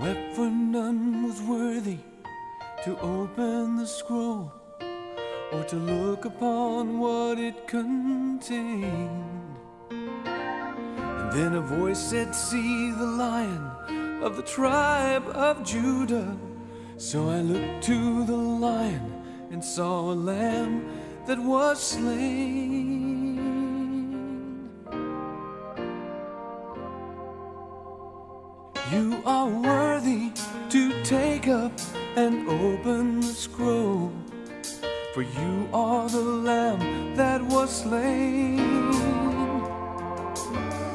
wept for none was worthy to open the scroll or to look upon what it contained. And then a voice said, See the lion of the tribe of Judah. So I looked to the lion and saw a lamb that was slain. You are worthy to take up and open the scroll. For you are the lamb that was slain.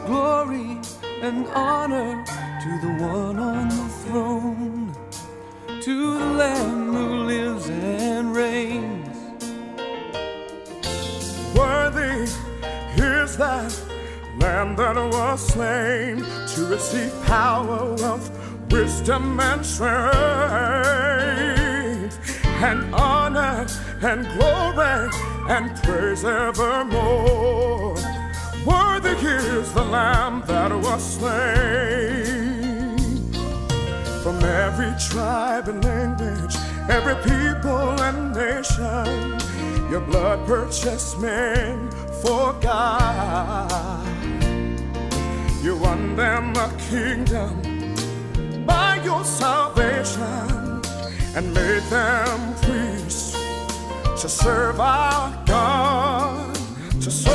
Glory and honor to the one on the throne, to the lamb who lives and reigns. Lamb that was slain to receive power, wealth, wisdom, and strength, and honor, and glory, and praise evermore. Worthy is the lamb that was slain from every tribe and language, every people and nation. Your blood purchased men for God. Won them a kingdom by your salvation and made them priests to serve our God, to serve